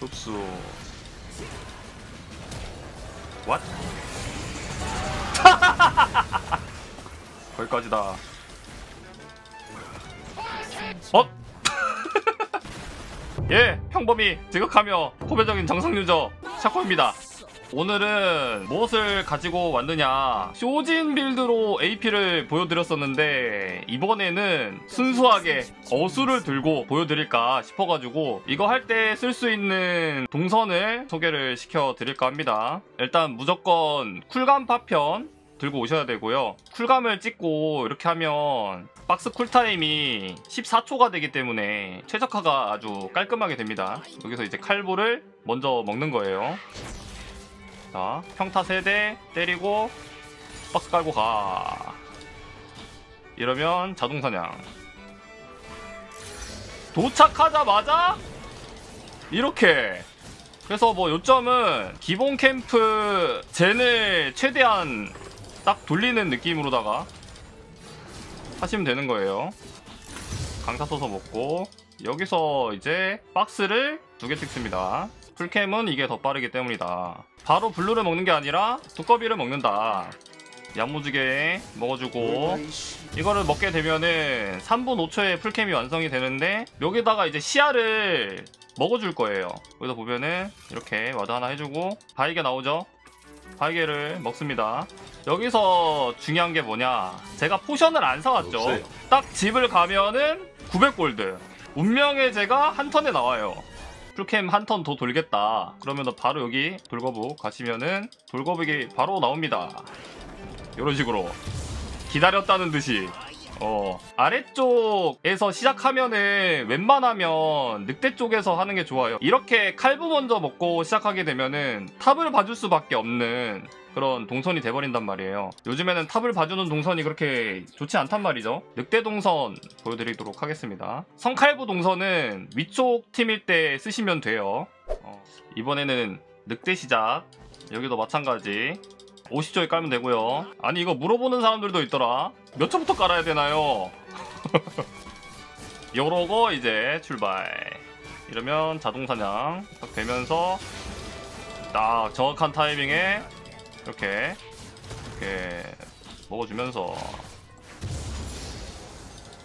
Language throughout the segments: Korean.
흡수 What? 거기까지다 어? 예, 평범히 지극하며 고배적인 정상 유저 샤코입니다. 오늘은 무엇을 가지고 왔느냐. 쇼진 빌드로 AP를 보여드렸었는데 이번에는 순수하게 어수를 들고 보여드릴까 싶어가지고 이거 할 때 쓸 수 있는 동선을 소개를 시켜드릴까 합니다. 일단 무조건 쿨감 파편 들고 오셔야 되고요. 쿨감을 찍고 이렇게 하면 박스 쿨타임이 14초가 되기 때문에 최적화가 아주 깔끔하게 됩니다. 여기서 이제 칼볼을 먼저 먹는 거예요 자, 평타 3대 때리고 박스 깔고 가. 이러면 자동 사냥. 도착하자마자 이렇게. 그래서 뭐 요점은 기본 캠프 젠을 최대한 딱 돌리는 느낌으로다가 하시면 되는 거예요. 강타 써서 먹고 여기서 이제 박스를 두 개 찍습니다. 풀캠은 이게 더 빠르기 때문이다. 바로 블루를 먹는 게 아니라 두꺼비를 먹는다. 야무지게 먹어주고 이거를 먹게 되면은 3분 5초에 full camp이 완성이 되는데 여기다가 이제 시야를 먹어줄 거예요. 여기서 보면은 이렇게 ward 하나 해주고 바위게 나오죠? 바위게를 먹습니다. 여기서 중요한 게 뭐냐? 제가 potion을 안 사왔죠. 없어요. 딱 집을 가면은 900골드. 운명의 제가 한 턴에 나와요. full camp 한 턴 더 돌겠다. 그러면 바로 여기 돌거북 가시면은 돌거북이 바로 나옵니다. 이런 식으로 기다렸다는 듯이 어 아래쪽에서 시작하면은 웬만하면 늑대 쪽에서 하는 게 좋아요. 이렇게 칼부 먼저 먹고 시작하게 되면은 탑을 봐줄 수밖에 없는 그런 동선이 돼버린단 말이에요. 요즘에는 탑을 봐주는 동선이 그렇게 좋지 않단 말이죠. 늑대 동선 보여드리도록 하겠습니다. 성칼부 동선은 위쪽 팀일 때 쓰시면 돼요. 어, 이번에는 늑대 시작. 여기도 마찬가지. 50초에 깔면 되고요. 아니 이거 물어보는 사람들도 있더라. 몇 초부터 깔아야 되나요? 요러고 이제 출발. 이러면 자동 사냥 딱 되면서 딱 정확한 타이밍에 이렇게 이렇게 먹어주면서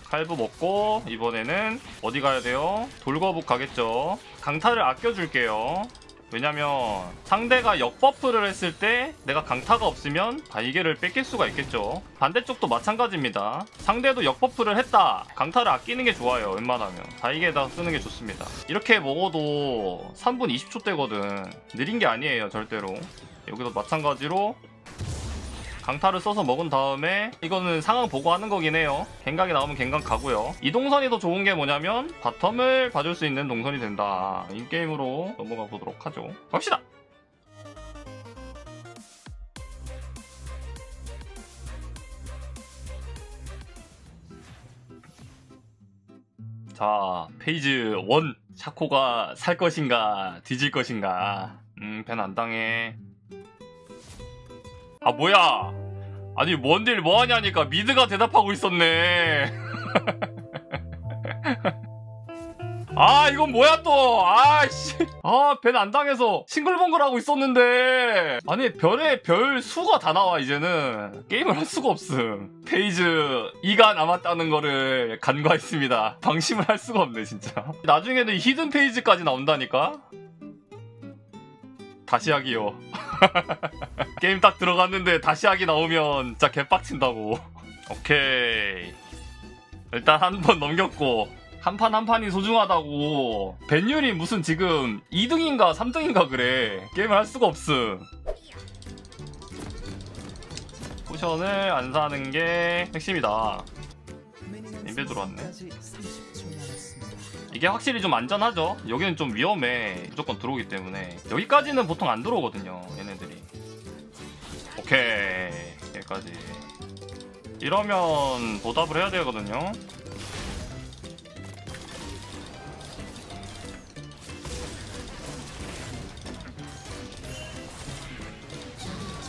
칼부 먹고 이번에는 어디 가야 돼요? 돌거북 가겠죠. 강타를 아껴줄게요. 왜냐면 상대가 역buff를 했을 때 내가 강타가 없으면 바위게를 뺏길 수가 있겠죠. 반대쪽도 마찬가지입니다. 상대도 역buff를 했다. 강타를 아끼는 게 좋아요. 웬만하면. 바위게에다 쓰는 게 좋습니다. 이렇게 먹어도 3분 20초 대거든. 느린 게 아니에요. 절대로. 여기도 마찬가지로 강타를 써서 먹은 다음에 이거는 상황 보고 하는 거긴 해요. 갱각이 나오면 갱각 가고요. 이 동선이 더 좋은 게 뭐냐면 bottom을 봐줄 수 있는 동선이 된다. 이 게임으로 넘어가 보도록 하죠. 갑시다. 자, 페이지 1. 샤코가 살 것인가, 뒤질 것인가. 음, ban 안 당해. 아, 뭐야! 아니, 원딜 뭐하냐니까 mid가 대답하고 있었네. 아, 이건 뭐야 또! 아이씨. 아, ban 안 당해서 싱글벙글 하고 있었는데. 아니, 별의 별 수가 다 나와, 이제는. 게임을 할 수가 없음. 페이지 2가 남았다는 거를 간과했습니다. 방심을 할 수가 없네, 진짜. 나중에는 hidden 페이지까지 나온다니까? 다시 하기요. 게임 딱 들어갔는데 다시 하기 나오면 진짜 개빡친다고. 오케이. 일단 한 번 넘겼고. 한 판 한 판이 소중하다고. 밴율이 무슨 지금 2등인가 3등인가 그래. 게임을 할 수가 없음. potion을 안 사는 게 핵심이다. 인베 들어왔네. 이게 확실히 좀 안전하죠. 여기는 좀 위험해. 무조건 들어오기 때문에. 여기까지는 보통 안 들어오거든요. 얘네들이. 오케이. 여기까지. 이러면 보답을 해야 되거든요.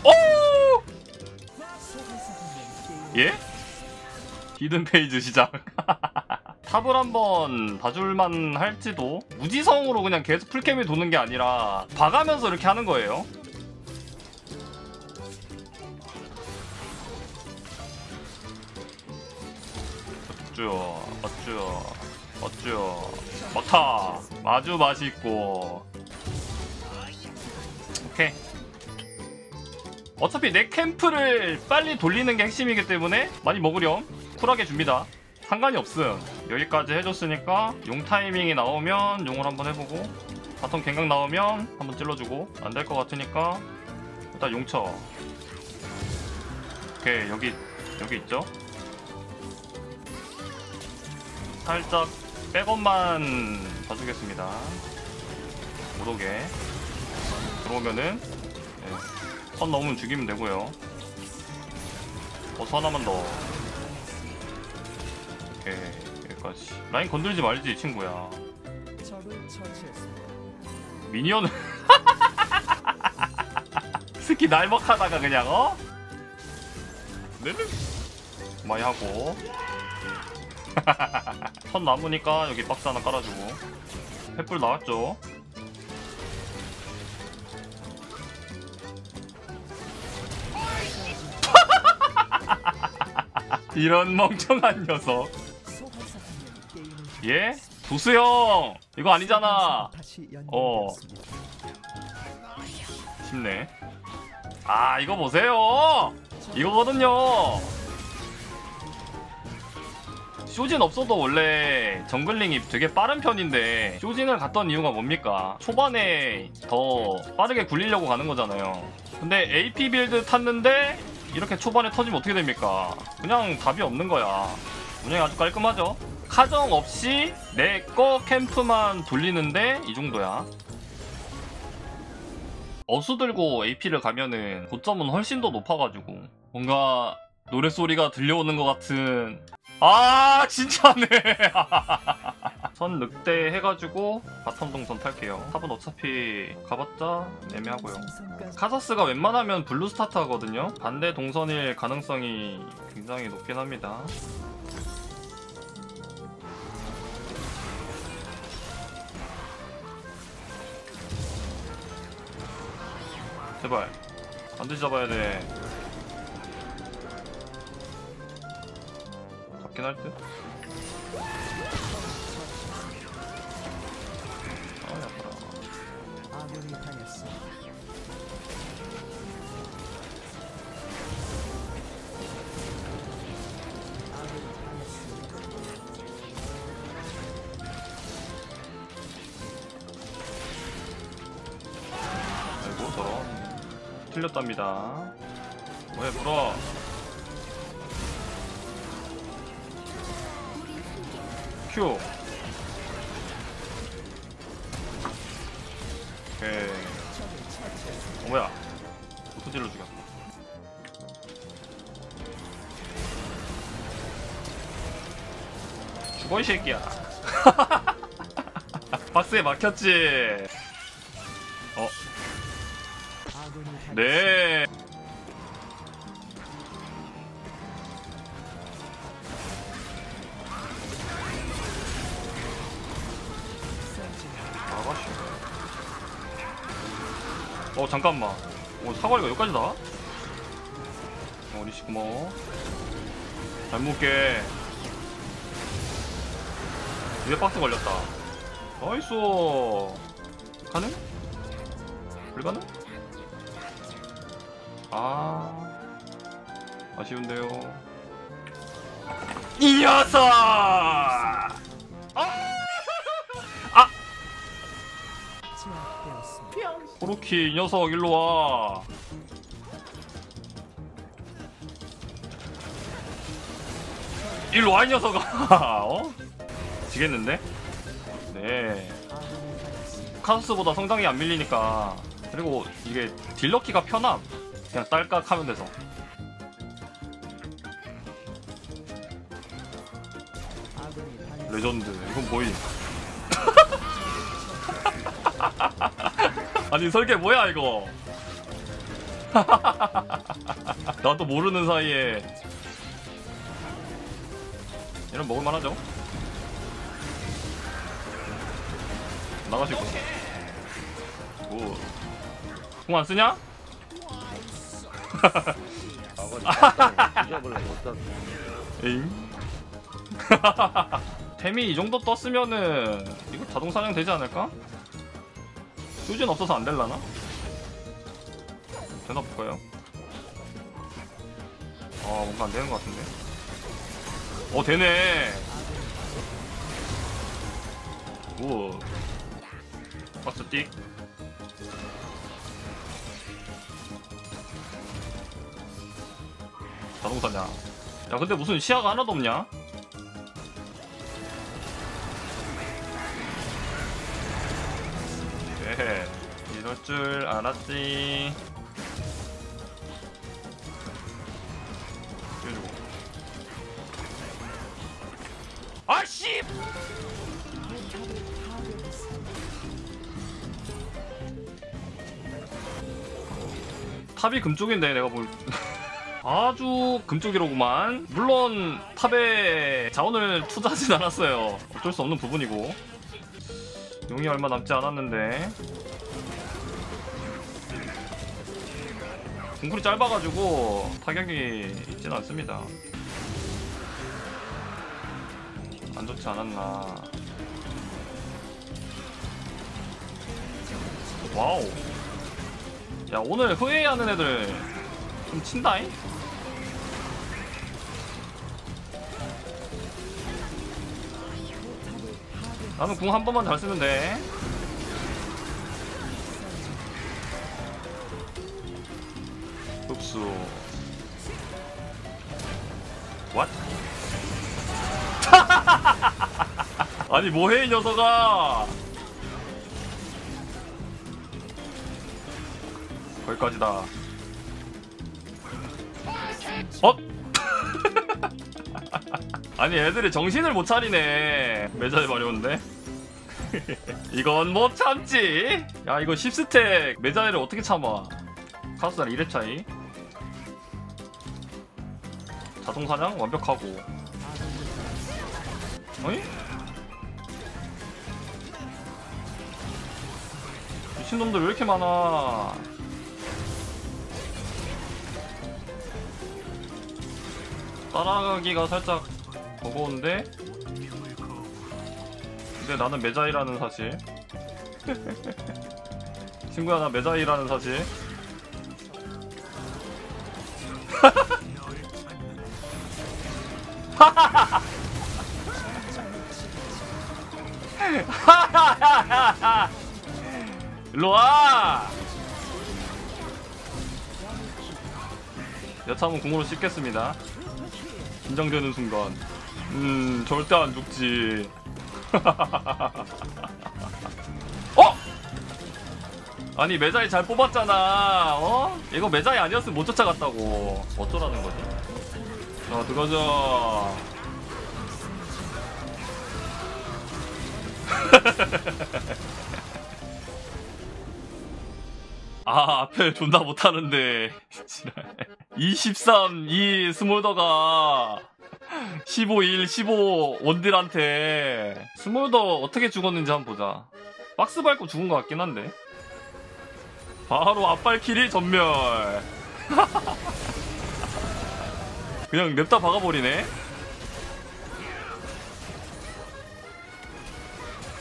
오! 예? hidden page 시작. top을 한번 봐줄만 할지도 무지성으로 그냥 계속 풀캠이 도는 게 아니라 봐가면서 이렇게 하는 거예요. 어쭈 어쭈 어쭈. 막타. 아주 맛있고. 오케이. 어차피 내 캠프를 빨리 돌리는 게 핵심이기 때문에 많이 먹으렴. 쿨하게 줍니다 상관이 없음. 여기까지 해줬으니까 용 타이밍이 나오면 용을 한번 해보고 bottom 갱각 나오면 한번 찔러주고 안 될 것 같으니까 일단 용쳐. 오케이 여기 여기 있죠? 살짝 백업만 봐주겠습니다. 못 오게. 들어오면은 네, 선 넘으면 죽이면 되고요. 어서 하나만 더 오케이 여기까지. 라인 건들지 말지 이 친구야. 미니언을 스키 날먹하다가 그냥 어? 네네 많이 하고. 선 남으니까 여기 박스 하나 깔아주고. 횃불 나왔죠? 이런 멍청한 녀석 예? 도수형 이거 아니잖아 어. 쉽네. 아, 이거 보세요! 이거거든요! 쇼진 없어도 원래 jungling이 되게 빠른 편인데 쇼진을 갔던 이유가 뭡니까? 초반에 더 빠르게 굴리려고 가는 거잖아요. 근데 AP build 탔는데 이렇게 초반에 터지면 어떻게 됩니까? 그냥 답이 없는 거야. 운영이 아주 깔끔하죠? 카정 없이 내 거 캠프만 돌리는데 이 정도야. 어수 들고 AP를 가면은 고점은 훨씬 더 높아가지고 뭔가 노래소리가 들려오는 것 같은. 아 진짜네. 선 늑대 해가지고 bottom 동선 탈게요. top은 어차피 가봤자 애매하고요. 카서스가 웬만하면 blue start 하거든요. 반대 동선일 가능성이 굉장히 높긴 합니다 제발. 반드시 잡아야 돼. 잡긴 할듯? 아 당했습니다. 틀렸답니다. 왜 물어. 큐. 오케이. 어 뭐야? 오토질로 죽였어. 죽어 이 새끼야. 박스에 막혔지 네. 어 잠깐만. 어 사거리가 여기까지 나? 어 리시 고마워. 잘 먹게. 위에 박스 걸렸다. 나이스. 가능? 불가능? 아 아쉬운데요 이 녀석 아! 코르키 이 녀석 일로 와 일로 와 이 녀석아 어? 지겠는데? 네. 카소스보다 성장이 안 밀리니까 그리고 이게 딜러키가 편함 그냥 딸깍 하면 돼서. 레전드 이건 뭐임? 아니 설계 뭐야 이거? 나도 모르는 사이에 이런 먹을만 하죠? 나가시고. 오 공 안 쓰냐? 에잉 템이 이 정도 떴으면은 이거 자동 사냥 되지 않을까? 수진 없어서 안 될라나? 되나 볼까요? 아 뭔가 안 되는 것 같은데 어 되네 오 박스 띡 자동 사냥 야 근데 무슨 시야가 하나도 없냐? 네 이럴 줄 알았지 해주고 아씨! 탑이 금쪽인데 내가 볼 아주 금쪽이로구만. 물론 탑에 자원을 투자하진 않았어요. 어쩔 수 없는 부분이고. 용이 얼마 남지 않았는데. 궁굴이 짧아가지고 타격이 있진 않습니다. 안 좋지 않았나. 와우. 야 오늘 후회하는 애들 좀 친다잉? 나는 궁 한 번만 잘 쓰면 돼. 흡수. What? 아니 뭐해 이 녀석아. 거기까지다. 어? 아니 애들이 정신을 못 차리네. 매자에 마려운데. 이건 못 참지. 야 이거 10스택. 매자에를 어떻게 참아? 카스랑 2렙 차이. 자동 사냥? 완벽하고. 어이? 미친놈들 왜 이렇게 많아? 따라가기가 살짝 버거운데? 근데 나는 메자이라는 사실. 친구야 나 메자이라는 사실. 일로와! 여차하면 궁으로 씹겠습니다. 긴장되는 순간 음 절대 안 죽지. 어? 아니 매자이 잘 뽑았잖아. 어? 이거 매자이 아니었으면 못 쫓아갔다고. 어쩌라는 거지? 자 들어가자. 아 앞에 존나 못하는데. 23 이 스몰더가 15 1 15 원딜한테 스몰더 어떻게 죽었는지 한번 보자. 박스 밟고 죽은 것 같긴 한데. 바로 앞발키리 전멸. 그냥 냅다 박아버리네.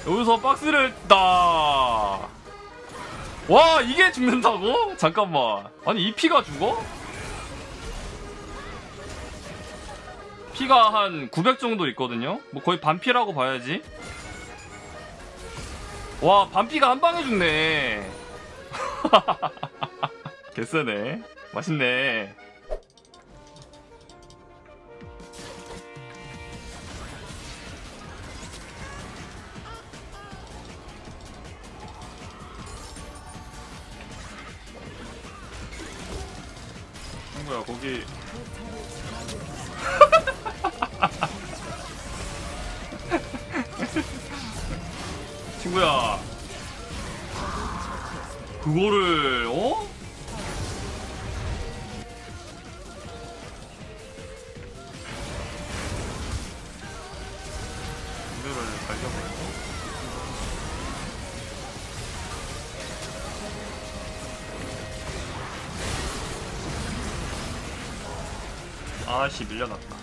여기서 박스를 따와 이게 죽는다고? 잠깐만. 아니 이 피가 죽어? 피가 한 900 정도 있거든요? 뭐 거의 반피라고 봐야지. 와 반피가 한 방에 죽네. 개쎄네. 맛있네. 친구야 거기 친구야 그거를 어? 아씨 밀려났다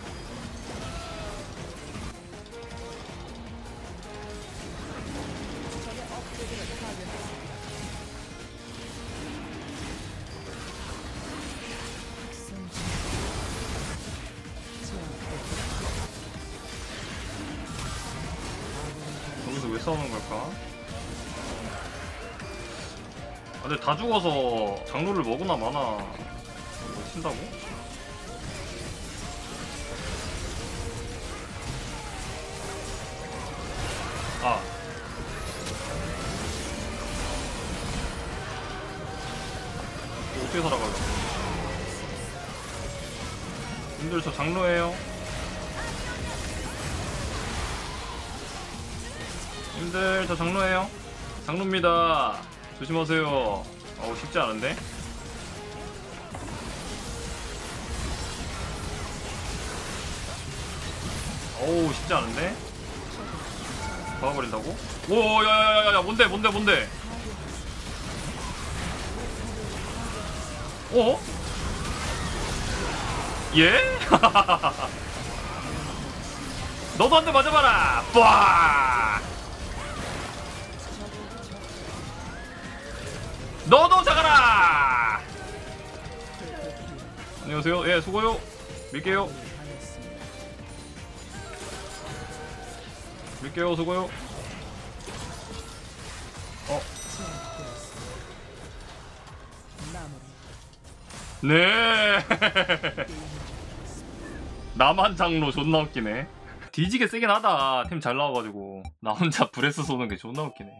여기서 왜 싸우는 걸까? 아, 근데 다 죽어서 장로를 먹으나 마나 이거 친다고? 아. 어떻게 살아가요? 님들 저 장로예요. 님들 저 장로예요. 장로입니다. 조심하세요. 어우 쉽지 않은데? 어우 쉽지 않은데 박아버린다고? 오 야야야야 뭔데 뭔데 뭔데? 어? 예? 너도 한 대 맞아봐라! 빠 너도 작아라! 안녕하세요. 예 수고요. 밀게요 밀게요 수고요 어. 네. 나만 장로 존나 웃기네. 뒤지게 세긴 하다. 팀잘 나와가지고. 나 혼자 breath 쏘는 게 존나 웃기네.